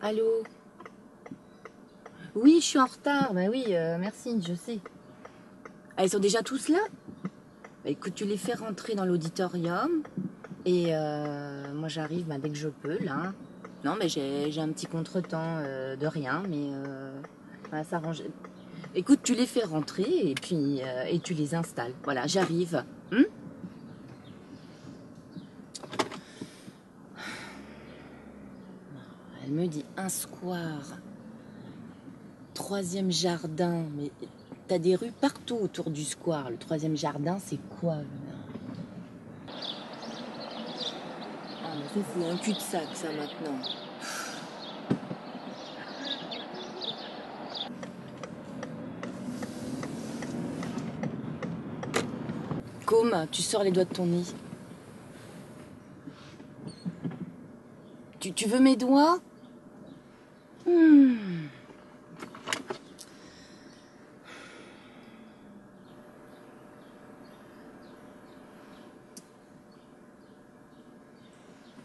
Allô Oui, je suis en retard. Bah oui, euh, merci, je sais. Ah, ils sont déjà tous là? Bah, Écoute, tu les fais rentrer dans l'auditorium. Et euh, moi, j'arrive bah, dès que je peux, là. Non, mais j'ai un petit contretemps euh, de rien, mais ça s'arrange. Écoute, tu les fais rentrer et puis et tu les installes. Voilà, j'arrive. Hum? Elle me dit un square, troisième jardin, mais t'as des rues partout autour du square. Le troisième jardin, c'est quoi Ah, mais ça, c'est un cul-de-sac, ça, maintenant. Comme tu sors les doigts de ton nez. Tu, tu veux mes doigts? Hmm.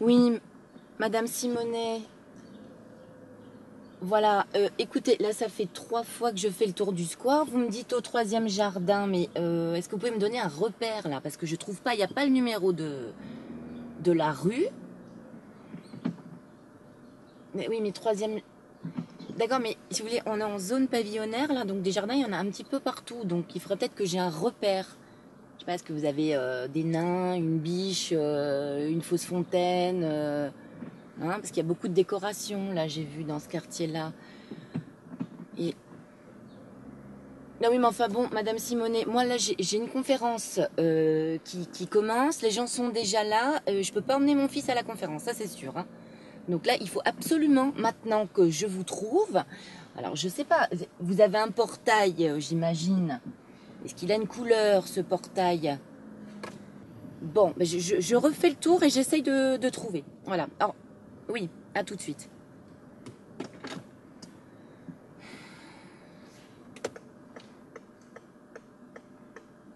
Oui, Madame Simonet. Voilà, euh, écoutez, là ça fait trois fois que je fais le tour du square. Vous me dites au troisième jardin, mais euh, est-ce que vous pouvez me donner un repère là? Parce que je trouve pas, il n'y a pas le numéro de, de la rue. Mais oui, mais troisième, D'accord, mais si vous voulez, on est en zone pavillonnaire, là, donc des jardins, il y en a un petit peu partout. Donc il faudrait peut-être que j'ai un repère. Je sais pas, est-ce que vous avez euh, des nains, une biche, euh, une fausse fontaine euh, hein, Parce qu'il y a beaucoup de décorations, là, j'ai vu dans ce quartier-là. Et... Non oui, mais enfin bon, Madame Simonet, moi là j'ai une conférence qui, qui, commence, les gens sont déjà là, je peux pas emmener mon fils à la conférence, ça c'est sûr. Hein. Donc là, il faut absolument, maintenant que je vous trouve, alors je sais pas, vous avez un portail, euh, j'imagine. Est-ce qu'il a une couleur, ce portail? Bon, je, je, refais le tour et j'essaye de, de, trouver. Voilà. Alors, oui, à tout de suite.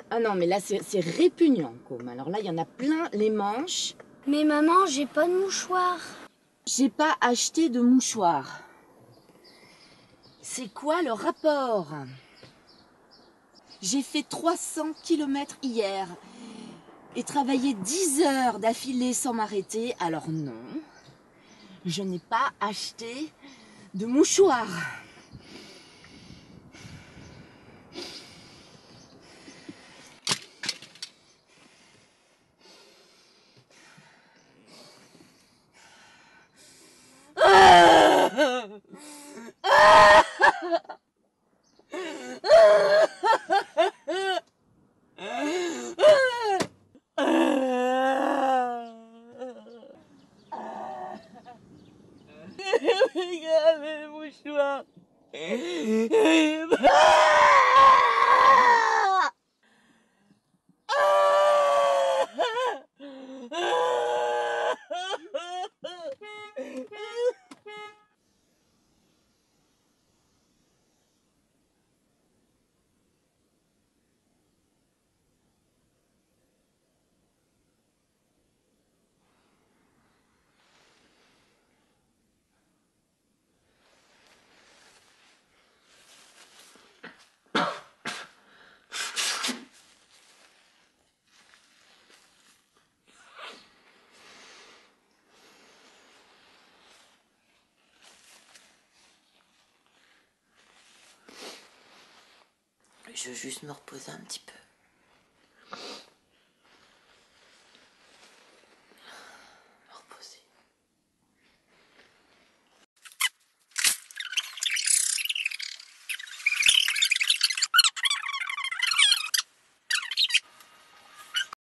Ah non, mais là, c'est répugnant, comme. Alors là, il y en a plein les manches. Mais maman, j'ai pas de mouchoir. J'ai pas acheté de mouchoir. C'est quoi le rapport? J'ai fait 300 km hier et travaillé 10 heures d'affilée sans m'arrêter. Alors non, je n'ai pas acheté de mouchoir. Regardez le mouchoir. je veux juste me reposer un petit peu.